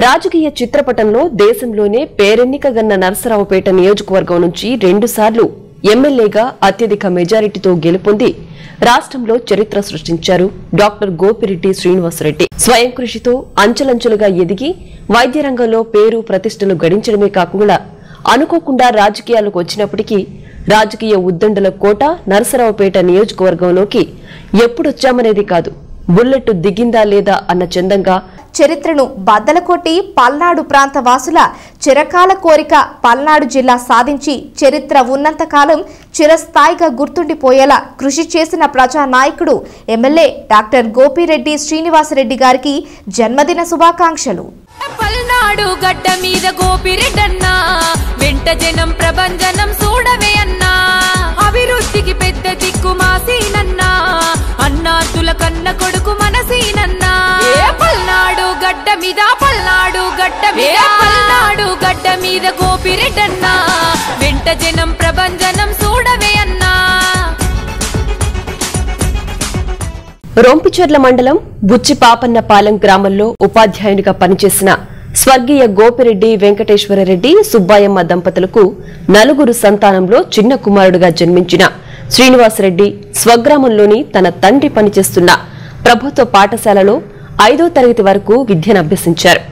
రాజకీయ చిత్రపటంలో దేశంలోనే పేరెన్నికగన్న నరసరావుపేట నియోజకవర్గం నుంచి రెండుసార్లు ఎమ్మెల్యేగా అత్యధిక మెజారిటీతో గెలుపొంది రాష్ట్రంలో చరిత్ర సృష్టించారు డాక్టర్ గోపిరెడ్డి శ్రీనివాసరెడ్డి. స్వయం కృషితో అంచెలంచెలుగా ఎదిగి వైద్య రంగంలో పేరు ప్రతిష్టలు గడించడమే కాకుండా అనుకోకుండా రాజకీయాలకు వచ్చినప్పటికీ రాజకీయ ఉద్దండల కోట నరసరావుపేట నియోజకవర్గంలోకి ఎప్పుడొచ్చామనేది కాదు. బుల్లెట్ దిగిందా లేదా అన్న చందంగా చరిత్రను బద్దలకొట్టి పల్నాడు ప్రాంత వాసుల చిరకాల కోరిక పల్నాడు జిల్లా సాధించి చరిత్ర ఉన్నంతకాలం చిరస్థాయిగా గుర్తుండిపోయేలా కృషి చేసిన ప్రజా నాయకుడు ఎమ్మెల్యే డాక్టర్ గోపిరెడ్డి శ్రీనివాసరెడ్డి గారికి జన్మదిన శుభాకాంక్షలు. పల్నాడు గడ్డ మీద గోపిరెడ్డన్నా వెంట జనం ప్రభంజనం చూడవే అన్నా. అభివృద్ధికి పెద్ద దిక్కు మాసీనన్నా అన్నాతుల కన్న కొడుకు మనసీనన్నా ఏ పల్నాడు గడ్డ మీద పల్నాడు గడ్డ మీద. పల్నాడు గడ్డ మీద గోపిరెడ్డన్నా వెంట జనం ప్రభంజనం చూడవే అన్నా. రొంపిచెర్ల మండలం బుచ్చిపాపన్నపాలెం గ్రామంలో ఉపాధ్యాయునిగా పనిచేసిన స్వర్గీయ గోపిరెడ్డి వెంకటేశ్వరరెడ్డి సుబ్బాయమ్మ దంపతులకు నలుగురు సంతానంలో చిన్న కుమారుడుగా జన్మించిన శ్రీనివాసరెడ్డి స్వగ్రామంలోని తన తండ్రి పనిచేస్తున్న ప్రభుత్వ పాఠశాలలో ఐదో తరగతి వరకు విద్యనభ్యసించారు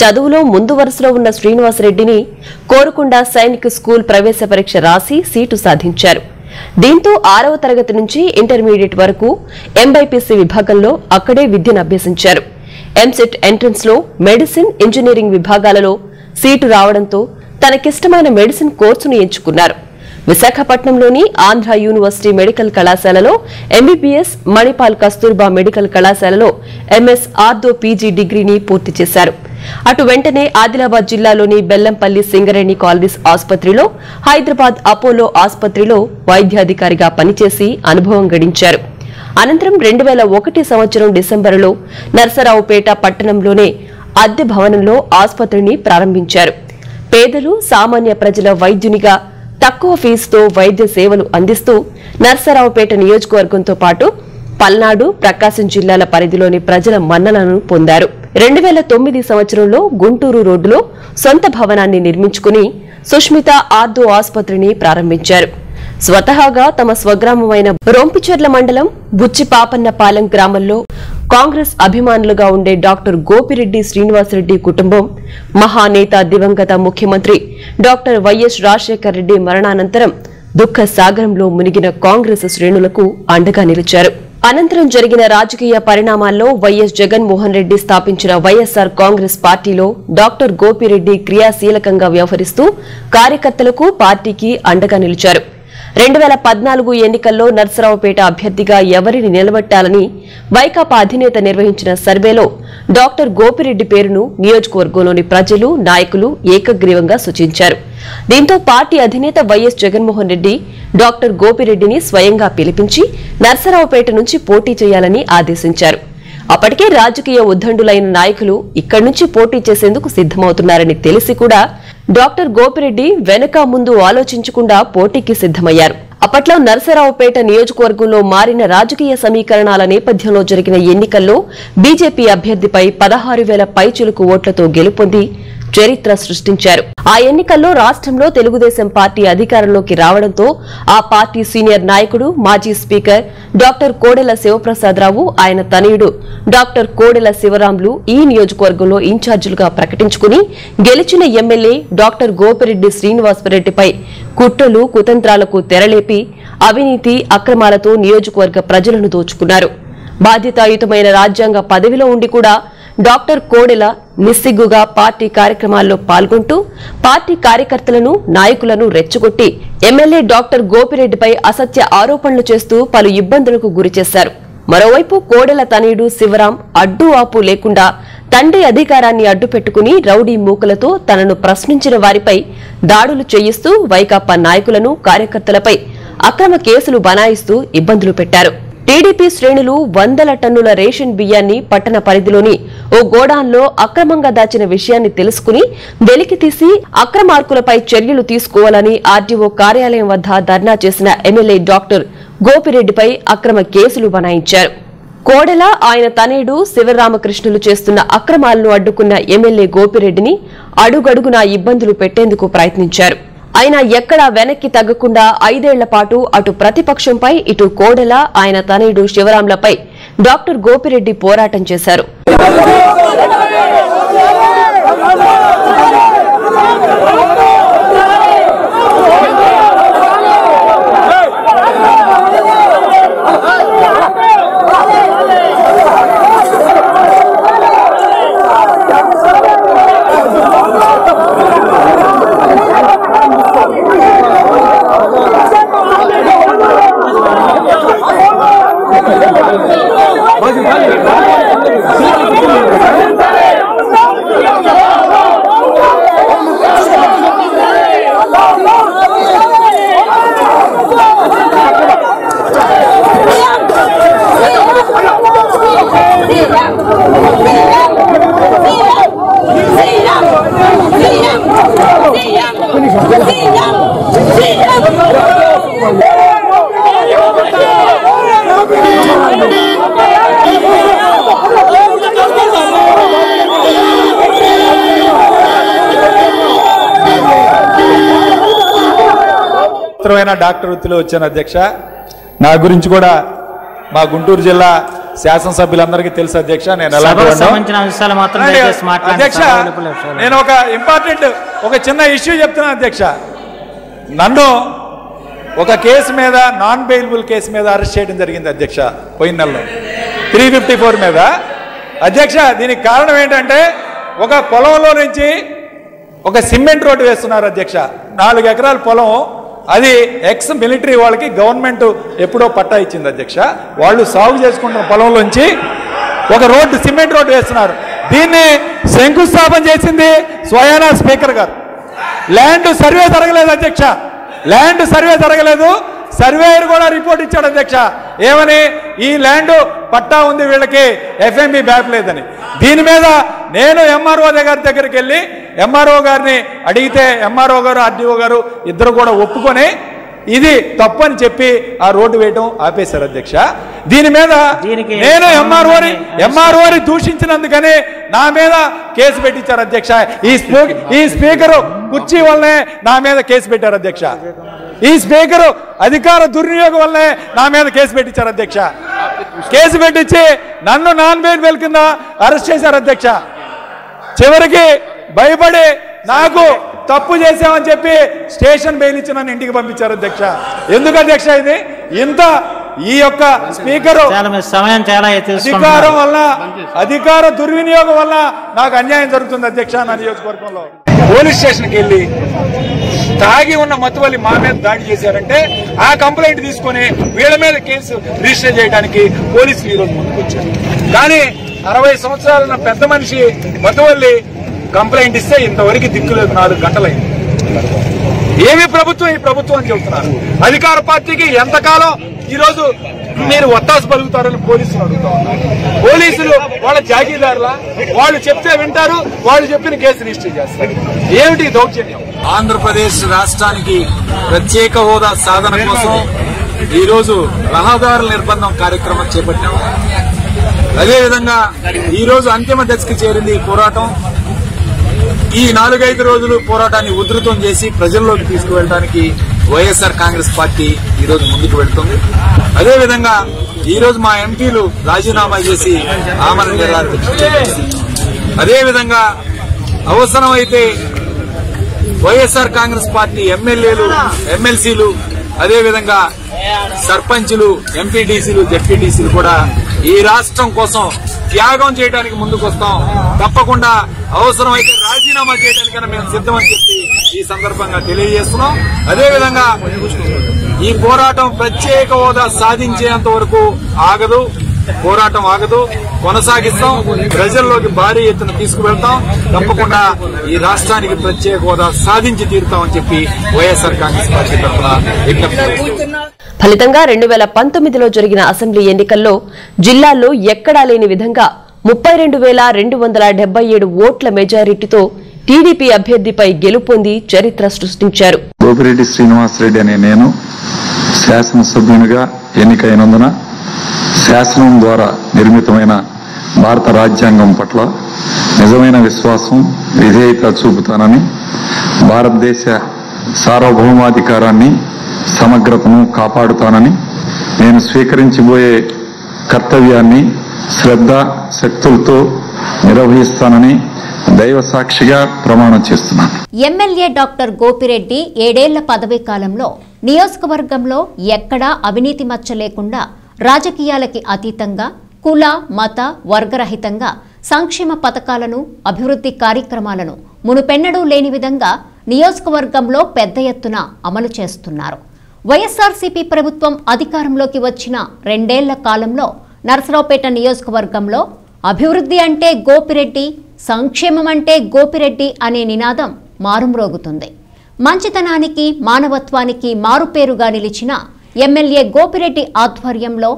చదువులో ముందు వరుసలో ఉన్న శ్రీనివాసరెడ్డిని కోరుకొండ సైనిక్ స్కూల్ ప్రవేశ పరీక్ష రాసి సీటు సాధించారు. దీంతో ఆరవ తరగతి నుంచి ఇంటర్మీడియట్ వరకు ఎంబైపీసీ విభాగంలో అక్కడే విద్యను అభ్యసించారు. ఎంసెట్ ఎంట్రన్స్లో మెడిసిన్ ఇంజనీరింగ్ విభాగాలలో సీటు రావడంతో తనకిష్టమైన మెడిసిన్ కోర్సును ఎంచుకున్నారు. విశాఖపట్నంలోని ఆంధ్ర యూనివర్సిటీ మెడికల్ కళాశాలలో ఎంబీబీఎస్ మణిపాల్ కస్తూర్బా మెడికల్ కళాశాలలో ఎంఎస్ ఆర్థో పీజీ డిగ్రీని పూర్తి చేశారు. అటు వెంటనే ఆదిలాబాద్ జిల్లాలోని బెల్లంపల్లి సింగరేణి కాలనీస్ ఆసుపత్రిలో హైదరాబాద్ అపోలో ఆసుపత్రిలో వైద్యాధికారిగా పనిచేసి అనుభవం గడించారు. అనంతరం రెండు వేల ఒకటి సంవత్సరం డిసెంబరులో నర్సరావుపేట పట్టణంలోనే అద్దె భవనంలో ఆసుపత్రిని ప్రారంభించారు. పేదలు సామాన్య ప్రజల వైద్యునిగా తక్కువ ఫీజుతో వైద్య సేవలు అందిస్తూ నర్సరావుపేట నియోజకవర్గంతో పాటు పల్నాడు ప్రకాశం జిల్లాల పరిధిలోని ప్రజల మన్నలను పొందారు. రెండు వేల తొమ్మిది సంవత్సరంలో గుంటూరు రోడ్డులో సొంత భవనాన్ని నిర్మించుకుని సుష్మిత ఆర్దో ఆసుపత్రిని ప్రారంభించారు. స్వతహాగా తమ స్వగ్రామమైన రొంపిచెర్ల మండలం బుచ్చిపాపన్నపాలెం గ్రామంలో కాంగ్రెస్ అభిమానులుగా ఉండే డాక్టర్ గోపిరెడ్డి శ్రీనివాసరెడ్డి కుటుంబం మహానేత దివంగత ముఖ్యమంత్రి డాక్టర్ వైఎస్ రాజశేఖర్ రెడ్డి మరణానంతరం దుఃఖ సాగరంలో మునిగిన కాంగ్రెస్ శ్రేణులకు అండగా నిలిచారు. అనంతరం జరిగిన రాజకీయ పరిణామాల్లో వైఎస్ జగన్మోహన్ రెడ్డి స్థాపించిన వైఎస్సార్ కాంగ్రెస్ పార్టీలో డాక్టర్ గోపిరెడ్డి క్రియాశీలకంగా వ్యవహరిస్తూ కార్యకర్తలకు పార్టీకి అండగా నిలిచారు. రెండు వేల పద్నాలుగు ఎన్నికల్లో నర్సరావుపేట అభ్యర్థిగా ఎవరిని నిలబెట్టాలని వైకాపా అధినేత నిర్వహించిన సర్వేలో డాక్టర్ గోపిరెడ్డి పేరును నియోజకవర్గంలోని ప్రజలు నాయకులు ఏకగ్రీవంగా సూచించారు. దీంతో పార్టీ అధినేత వైఎస్ జగన్మోహన్ రెడ్డి డాక్టర్ గోపిరెడ్డిని స్వయంగా పిలిపించి నర్సరావుపేట నుంచి పోటీ చేయాలని ఆదేశించారు. అప్పటికే రాజకీయ ఉద్దండులైన నాయకులు ఇక్కడి నుంచి పోటీ చేసేందుకు సిద్దమవుతున్నారని తెలిసి కూడా డాక్టర్ గోపిరెడ్డి వెనక ముందు ఆలోచించకుండా పోటీకి సిద్దమయ్యారు అప్పట్లో నరసరావుపేట నియోజకవర్గంలో మారిన రాజకీయ సమీకరణాల నేపథ్యంలో జరిగిన ఎన్నికల్లో బీజేపీ అభ్యర్థిపై పదహారు వేల పైచులకు ఓట్లతో గెలుపొంది చరిత్ర సృష్టించారు. ఆ ఎన్నికల్లో రాష్ట్రంలో తెలుగుదేశం పార్టీ అధికారంలోకి రావడంతో ఆ పార్టీ సీనియర్ నాయకుడు మాజీ స్పీకర్ డాక్టర్ కోడెల శివప్రసాదరావు ఆయన తనయుడు డాక్టర్ కోడెల శివరాంలు ఈ నియోజకవర్గంలో ఇన్ఛార్జీలుగా ప్రకటించుకుని గెలిచిన ఎమ్మెల్యే డాక్టర్ గోపిరెడ్డి శ్రీనివాసరెడ్డిపై కుట్రలు కుతంత్రాలకు తెరలేపి అవినీతి అక్రమాలతో నియోజకవర్గ ప్రజలను దోచుకున్నారు. బాధ్యతాయుతమైన రాజ్యాంగ పదవిలో ఉండి కూడా డాక్టర్ కోడెల నిస్సిగ్గుగా పార్టీ కార్యక్రమాల్లో పాల్గొంటూ పార్టీ కార్యకర్తలను నాయకులను రెచ్చగొట్టి ఎమ్మెల్యే డాక్టర్ గోపిరెడ్డిపై అసత్య ఆరోపణలు చేస్తూ పలు ఇబ్బందులకు గురిచేశారు మరోవైపు కోడెల తనయుడు శివరాం అడ్డు ఆపు లేకుండా తండ్రి అధికారాన్ని అడ్డుపెట్టుకుని రౌడీ మూకలతో తనను ప్రశ్నించిన వారిపై దాడులు చేయిస్తూ వైకాపా నాయకులను కార్యకర్తలపై అక్రమ కేసులు బనాయిస్తూ ఇబ్బందులు పెట్టారు. టీడీపీ శ్రేణులు వందల టన్నుల రేషన్ బియ్యాన్ని పట్టణ పరిధిలోని ఓ గోడాన్లో అక్రమంగా దాచిన విషయాన్ని తెలుసుకుని వెలికితీసి అక్రమార్కులపై చర్యలు తీసుకోవాలని ఆర్డీఓ కార్యాలయం వద్ద ధర్నా చేసిన ఎమ్మెల్యే డాక్టర్ గోపిరెడ్డిపై అక్రమ కేసులు బనాయించారు. కోడెల ఆయన తనేడు శివరామకృష్ణులు చేస్తున్న అక్రమాలను అడ్డుకున్న ఎమ్మెల్యే గోపిరెడ్డిని అడుగడుగునా ఇబ్బందులు పెట్టేందుకు ప్రయత్నించారు. ఆయన ఎక్కడా వెనక్కి తగ్గకుండా ఐదేళ్ళ పాటు అటు ప్రతిపక్షంపై ఇటు కోడెల ఆయన తనయుడు శివరాంలపై డాక్టర్ గోపిరెడ్డి పోరాటం చేశారు. పవిత్రమైన డాక్టర్ వృత్తిలో వచ్చాను అధ్యక్ష. నా గురించి కూడా మా గుంటూరు జిల్లా శాసనసభ్యులందరికీ తెలుసు అధ్యక్ష. నేను ఎలా. అధ్యక్ష. నేను ఒక ఇంపార్టెంట్ ఒక చిన్న ఇష్యూ చెప్తున్నాను అధ్యక్ష. నన్ను ఒక కేసు మీద నాన్ బెయిలబుల్ కేసు మీద అరెస్ట్ చేయడం జరిగింది అధ్యక్ష పోయిన నెలలో. త్రీ ఫిఫ్టీ ఫోర్ మీద. అధ్యక్ష దీనికి కారణం ఏంటంటే ఒక పొలంలో నుంచి ఒక సిమెంట్ రోడ్డు వేస్తున్నారు అధ్యక్ష. నాలుగు ఎకరాల పొలం అది ఎక్స్ మిలిటరీ వాళ్ళకి గవర్నమెంట్ ఎప్పుడో పట్టా ఇచ్చింది అధ్యక్ష. వాళ్ళు సాగు చేసుకుంటున్న పొలంలోంచి ఒక రోడ్డు సిమెంట్ రోడ్డు వేస్తున్నారు. దీన్ని శంకుస్థాపన చేసింది స్వయానా స్పీకర్ గారు. ల్యాండ్ సర్వే జరగలేదు అధ్యక్ష. ల్యాండ్ సర్వే జరగలేదు. సర్వేయర్ కూడా రిపోర్ట్ ఇచ్చాడు అధ్యక్ష. ఏమని? ఈ ల్యాండ్ పట్టా ఉంది వీళ్ళకి ఎఫ్ఎంబి బ్యాప్ లేదని. దీని మీద నేను ఎంఆర్ఓ గారి దగ్గరికి వెళ్ళి ఎంఆర్ఓ గారిని అడిగితే ఎంఆర్ఓ గారు ఆర్డీఓ గారు ఇద్దరు కూడా ఒప్పుకొని ఇది తప్పు అని చెప్పి ఆ రోడ్డు వేయడం ఆపేశారు అధ్యక్ష. దీని మీద నేను ఎంఆర్ఓని ఎంఆర్ఓని దూషించినందుకని నా మీద కేసు పెట్టించారు అధ్యక్ష. ఈ స్పీ ఈ స్పీకరు కుర్చీ వల్లనే నా మీద కేసు పెట్టారు అధ్యక్ష. ఈ స్పీకరు అధికార దుర్వినియోగం వల్లనే నా మీద కేసు పెట్టించారు అధ్యక్ష. కేసు పెట్టించి నన్ను నాన్ బెయిల్ బెయిల్ కింద అరెస్ట్ చేశారు అధ్యక్ష. చివరికి భయపడి నాకు తప్పు చేశామని చెప్పి స్టేషన్ బెయిల్ ఇచ్చి నన్ను ఇంటికి పంపించారు అధ్యక్ష. ఎందుకు అధ్యక్ష ఇది? ఇంత ఈ యొక్క స్పీకరు సమయం చాలా అధికారం వల్ల అధికార దుర్వినియోగం వల్ల నాకు అన్యాయం జరుగుతుంది అధ్యక్ష నా నియోజకవర్గంలో. పోలీస్ స్టేషన్కి వెళ్ళి తాగి ఉన్న మత్తువల్లి మా మీద దాడి చేశారంటే ఆ కంప్లైంట్ తీసుకొని వీళ్ళ మీద కేసు రిజిస్టర్ చేయడానికి పోలీసులు ఈరోజు ముందుకొచ్చారు. కానీ అరవై సంవత్సరాల పెద్ద మనిషి మతువల్లి కంప్లైంట్ ఇస్తే ఇంతవరకు దిక్కులేదు నాలుగు గంటలైంది. ఏమి ప్రభుత్వం ఈ ప్రభుత్వం అని చెబుతున్నారు? అధికార పార్టీకి ఎంతకాలం ఈరోజు మీరు ఒత్తాసు పలుకుతారని పోలీసులు అడుగుతా ఉన్నారు. పోలీసులు వాళ్ళ జాగీదారులా వాళ్ళు చెప్తే వింటారు వాళ్ళు చెప్పిన కేసు రిజిస్టర్ చేస్తారు. ఏమిటి దౌర్జన్యం? ఆంధ్రప్రదేశ్ రాష్ట్రానికి ప్రత్యేక హోదా సాధన కోసం ఈ రోజు రహదారుల నిర్బంధం కార్యక్రమం చేపట్టాం. అదేవిధంగా ఈ రోజు అంతిమ దశకు చేరింది ఈ పోరాటం. ఈ నాలుగైదు రోజులు పోరాటాన్ని ఉధృతం చేసి ప్రజల్లోకి తీసుకువెళ్ళడానికి వైఎస్ఆర్ కాంగ్రెస్ పార్టీ ఈ రోజు ముందుకు వెళ్తుంది. అదేవిధంగా ఈ రోజు మా ఎంపీలు రాజీనామా చేసి ఆమరణ నిరాహార అదేవిధంగా అవసరమైతే వైఎస్ఆర్ కాంగ్రెస్ పార్టీ ఎమ్మెల్యేలు ఎమ్మెల్సీలు అదేవిధంగా సర్పంచులు ఎంపీటీసీలు జడ్పీటీసీలు కూడా ఈ రాష్ట్రం కోసం త్యాగం చేయడానికి ముందుకు వస్తాం తప్పకుండా అవసరమైతే రాజీనామా చేయడానికైనా మేము సిద్ధమని చెప్పి ఈ సందర్భంగా తెలియజేస్తున్నాం. అదేవిధంగా ఈ పోరాటం ప్రత్యేక హోదా సాధించేంత వరకు ఆగదు పోరాటం ఆగదు. కొనసాగిస్తాం. ప్రజల్లోకి భారీ ఎత్తున తీసుకువెళ్తాం. తప్పకుండా ఈ రాష్ట్రానికి ప్రత్యేక హోదా సాధించి తీరుతామని చెప్పి వైఎస్ఆర్ కాంగ్రెస్ పార్టీ తరఫున విజ్ఞప్తి ఫలితంగా రెండు వేల పంతొమ్మిదిలో జరిగిన అసెంబ్లీ ఎన్నికల్లో జిల్లాల్లో ఎక్కడా లేని విధంగా ముప్పై రెండు వేల రెండు వందల డెబ్బై ఏడు ఓట్ల మెజారిటీతో టీడీపీ అభ్యర్థిపై గెలుపొంది చరిత్ర సృష్టించారు. గోపిరెడ్డి శ్రీనివాసరెడ్డి అనే నేను శాసనసభ్యునిగా ఎన్నికైనందున శాసనం ద్వారా నిర్మితమైన భారత రాజ్యాంగం పట్ల నిజమైన విశ్వాసం విధేయత చూపుతానని భారతదేశ సార్వభౌమాధికారాన్ని సమగ్రతను కాపాడుతానని నేను స్వీకరించబోయే కర్తవ్యాన్ని శ్రద్ధ శక్తులతో నిర్వహిస్తానని దైవ సాక్షిగా ప్రమాణం చేస్తున్నాను. ఎమ్మెల్యే డాక్టర్ గోపిరెడ్డి ఏడేళ్ళ పదవీ కాలంలో నియోజకవర్గంలో ఎక్కడా అవినీతి మచ్చ లేకుండా రాజకీయాలకి అతీతంగా కుల మత వర్గరహితంగా సంక్షేమ పథకాలను అభివృద్ధి కార్యక్రమాలను మునుపెన్నడూ లేని విధంగా నియోజకవర్గంలో పెద్ద ఎత్తున అమలు చేస్తున్నారు. వైఎస్ఆర్సీపీ ప్రభుత్వం అధికారంలోకి వచ్చిన రెండేళ్ళ కాలంలో నరసరావుపేట నియోజకవర్గంలో అభివృద్ధి అంటే గోపిరెడ్డి సంక్షేమం అంటే గోపిరెడ్డి అనే నినాదం మారుమ్రోగుతుంది. మంచితనానికి మానవత్వానికి మారుపేరుగా నిలిచిన ఎమ్మెల్యే గోపిరెడ్డి ఆధ్వర్యంలో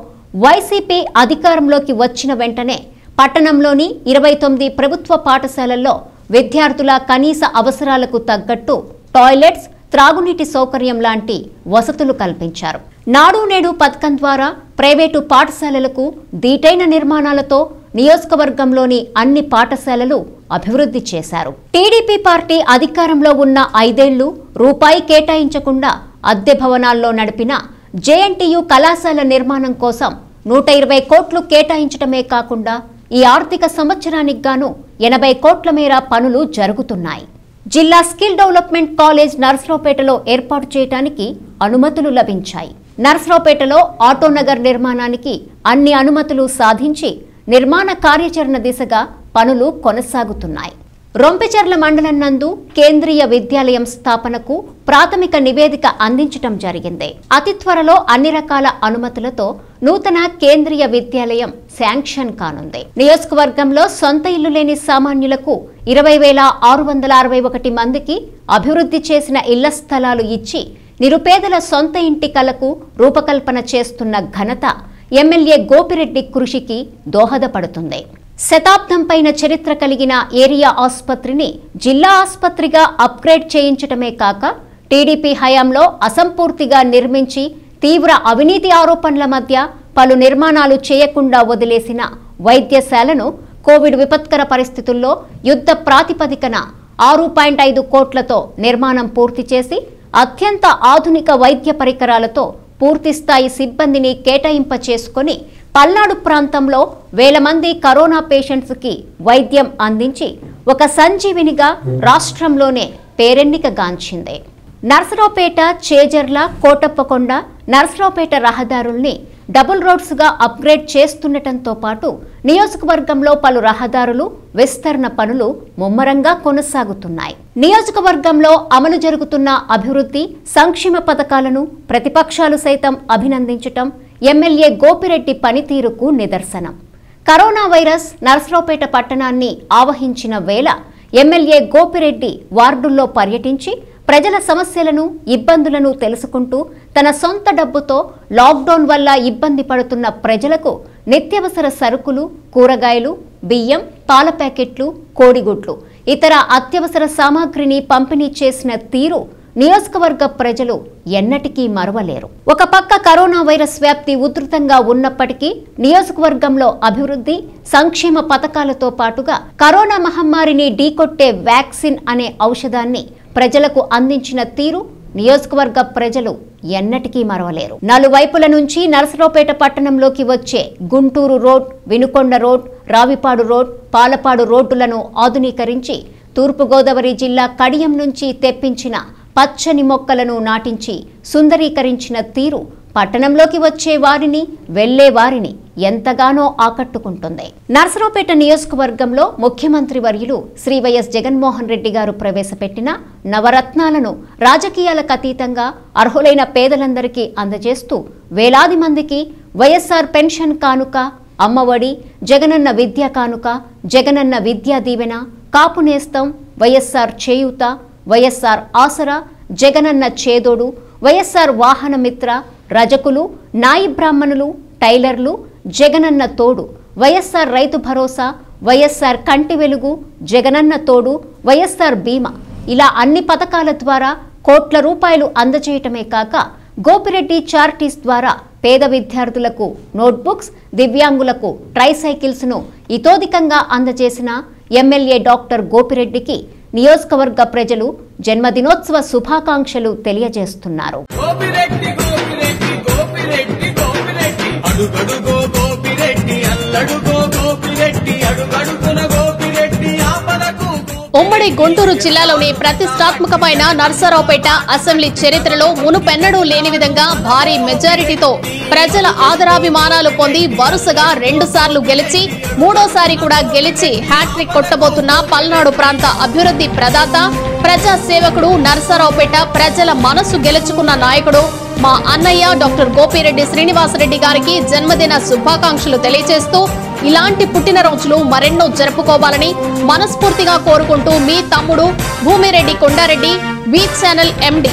వైసీపీ అధికారంలోకి వచ్చిన వెంటనే పట్టణంలోని ఇరవై తొమ్మిది ప్రభుత్వ పాఠశాలల్లో విద్యార్థుల కనీస అవసరాలకు తగ్గట్టు టాయిలెట్స్ త్రాగునీటి సౌకర్యం లాంటి వసతులు కల్పించారు. నాడు నేడు పథకం ద్వారా ప్రైవేటు పాఠశాలలకు దీటైన నిర్మాణాలతో నియోజకవర్గంలోని అన్ని పాఠశాలలు అభివృద్ధి చేశారు. టీడీపీ పార్టీ అధికారంలో ఉన్న ఐదేళ్ళు రూపాయి కేటాయించకుండా అద్దె భవనాల్లో నడిపిన జేఎన్టీయు కళాశాల నిర్మాణం కోసం నూట ఇరవై కోట్లు కేటాయించడమే కాకుండా ఈ ఆర్థిక సంవత్సరానికి గాను ఎనభై కోట్ల మేర పనులు జరుగుతున్నాయి. జిల్లా స్కిల్ డెవలప్మెంట్ కాలేజ్ నర్సరావుపేటలో ఏర్పాటు చేయడానికి అనుమతులు లభించాయి. నర్సరావుపేటలో ఆటోనగర్ నిర్మాణానికి అన్ని అనుమతులు సాధించి నిర్మాణ కార్యాచరణ దిశగా పనులు కొనసాగుతున్నాయి. రొంపెచర్ల మండలం నందు కేంద్రీయ విద్యాలయం స్థాపనకు ప్రాథమిక నివేదిక అందించటం జరిగింది. అతి త్వరలో అన్ని రకాల అనుమతులతో నూతన కేంద్రీయ విద్యాలయం శాంక్షన్ కానుంది. నియోజకవర్గంలో సొంత ఇల్లు లేని సామాన్యులకు ఇరవై వేల ఆరు వందల అరవై ఒకటి మందికి అభివృద్ధి చేసిన ఇళ్ళ స్థలాలు ఇచ్చి నిరుపేదల సొంత ఇంటి కలకు రూపకల్పన చేస్తున్న ఘనత ఎమ్మెల్యే గోపిరెడ్డి కృషికి దోహదపడుతుంది. శతాబ్దం పైన చరిత్ర కలిగిన ఏరియా ఆసుపత్రిని జిల్లా ఆసుపత్రిగా అప్గ్రేడ్ చేయించటమే కాక టీడీపీ హయాంలో అసంపూర్తిగా నిర్మించి తీవ్ర అవినీతి ఆరోపణల మధ్య పలు నిర్మాణాలు చేయకుండా వదిలేసిన వైద్యశాలను కోవిడ్ విపత్కర పరిస్థితుల్లో యుద్ధ ప్రాతిపదికన ఆరు పాయింట్ ఐదు కోట్లతో నిర్మాణం పూర్తి చేసి అత్యంత ఆధునిక వైద్య పరికరాలతో పూర్తిస్థాయి సిబ్బందిని కేటాయింప చేసుకొని పల్నాడు ప్రాంతంలో వేల మంది కరోనా పేషెంట్స్కి వైద్యం అందించి ఒక సంజీవినిగా రాష్ట్రంలోనే పేరెన్నికగాంచింది నర్సరావుపేట చేజర్ల కోటప్పకొండ నర్సరావుపేట రహదారుల్ని డబుల్ రోడ్స్గా అప్గ్రేడ్ చేస్తుండటంతో పాటు నియోజకవర్గంలో పలు రహదారులు విస్తరణ పనులు ముమ్మరంగా కొనసాగుతున్నాయి. నియోజకవర్గంలో అమలు జరుగుతున్న అభివృద్ధి సంక్షేమ పథకాలను ప్రతిపక్షాలు సైతం అభినందించటం ఎమ్మెల్యే గోపిరెడ్డి పనితీరుకు నిదర్శనం. కరోనా వైరస్ నర్సరావుపేట పట్టణాన్ని ఆవహించిన వేళ ఎమ్మెల్యే గోపిరెడ్డి వార్డుల్లో పర్యటించి ప్రజల సమస్యలను ఇబ్బందులను తెలుసుకుంటూ తన సొంత డబ్బుతో లాక్డౌన్ వల్ల ఇబ్బంది పడుతున్న ప్రజలకు నిత్యవసర సరుకులు కూరగాయలు బియ్యం పాల ప్యాకెట్లు కోడిగుడ్లు ఇతర అత్యవసర సామాగ్రిని పంపిణీ చేసిన తీరు నియోజకవర్గ ప్రజలు ఎన్నటికీ మరవలేరు. ఒక పక్క కరోనా వైరస్ వ్యాప్తి ఉధృతంగా ఉన్నప్పటికీ నియోజకవర్గంలో అభివృద్ధి సంక్షేమ పథకాలతో పాటుగా కరోనా మహమ్మారిని ఢీకొట్టే వ్యాక్సిన్ అనే ఔషధాన్ని ప్రజలకు అందించిన తీరు నియోజకవర్గ ప్రజలు ఎన్నటికీ మరవలేరు. నలువైపుల నుంచి నరసరావుపేట పట్టణంలోకి వచ్చే Guntur road Vinukonda road Ravipadu road Palapadu రోడ్డులను ఆధునీకరించి తూర్పుగోదావరి జిల్లా కడియం నుంచి తెప్పించిన పచ్చని మొక్కలను నాటించి సుందరీకరించిన తీరు పట్టణంలోకి వచ్చే వారిని వెళ్ళే వారిని ఎంతగానో ఆకట్టుకుంటుంది. నర్సరావుపేట నియోజకవర్గంలో ముఖ్యమంత్రి వర్యులు శ్రీ వైఎస్ జగన్మోహన్ రెడ్డి గారు ప్రవేశపెట్టిన నవరత్నాలను రాజకీయాలకు అతీతంగా అర్హులైన పేదలందరికీ అందజేస్తూ వేలాది మందికి వైఎస్ఆర్ పెన్షన్ కానుక అమ్మఒడి జగనన్న విద్యా కానుక జగనన్న విద్యా దీవెన కాపు నేస్తం వైఎస్ఆర్ చేయూత వైఎస్ఆర్ ఆసరా జగనన్న చేదోడు వైఎస్ఆర్ వాహనమిత్ర రజకులు నాయి బ్రాహ్మణులు టైలర్లు జగనన్న తోడు వైఎస్ఆర్ రైతు భరోసా వైఎస్ఆర్ కంటి వెలుగు జగనన్న తోడు వైఎస్ఆర్ బీమా. ఇలా అన్ని పథకాల ద్వారా కోట్ల రూపాయలు అందజేయటమే కాక గోపిరెడ్డి చారిటీస్ ద్వారా పేద విద్యార్థులకు నోట్బుక్స్ దివ్యాంగులకు ట్రైసైకిల్స్ను ఇతోధికంగా అందజేసిన ఎమ్మెల్యే డాక్టర్ గోపిరెడ్డికి నియోజకవర్గ ప్రజలు జన్మదినోత్సవ శుభాకాంక్షలు తెలియజేస్తున్నారు. అడుగడుగో గోపిరెడ్డి అల్లడుగో గోపిరెడ్డి అడుగడుగున గోపిరెడ్డి ఆపదకు ఉమ్మడి గుంటూరు జిల్లాలోని ప్రతిష్టాత్మకమైన నర్సరావుపేట అసెంబ్లీ చరిత్రలో మునుపెన్నడూ లేని విధంగా భారీ మెజారిటీతో ప్రజల ఆదరాభిమానాలు పొంది వరుసగా రెండు సార్లు గెలిచి మూడోసారి కూడా గెలిచి హ్యాట్రిక్ కొట్టబోతున్న పల్నాడు ప్రాంత అభివృద్ధి ప్రదాత ప్రజా సేవకుడు నర్సరావుపేట ప్రజల మనసు గెలుచుకున్న నాయకుడు మా అన్నయ్య డాక్టర్ గోపిరెడ్డి శ్రీనివాసరెడ్డి గారికి జన్మదిన శుభాకాంక్షలు తెలియజేస్తూ ఇలాంటి పుట్టినరోజులు మరెన్నో జరుపుకోవాలని మనస్ఫూర్తిగా కోరుకుంటూ మీ తమ్ముడు Bhumireddy Kondareddy V channel MD.